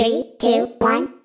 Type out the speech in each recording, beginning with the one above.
Three, two, one,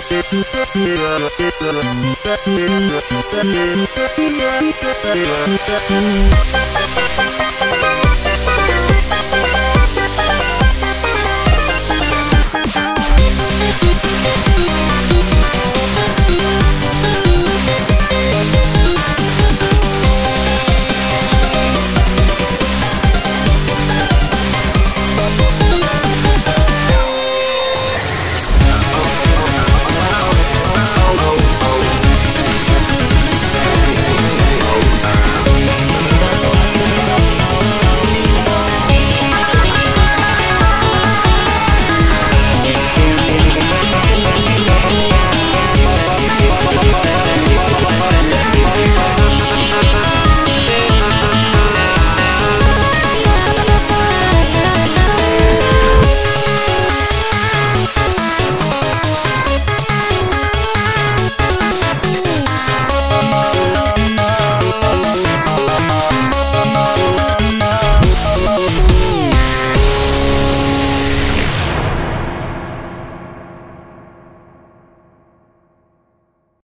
Thank you.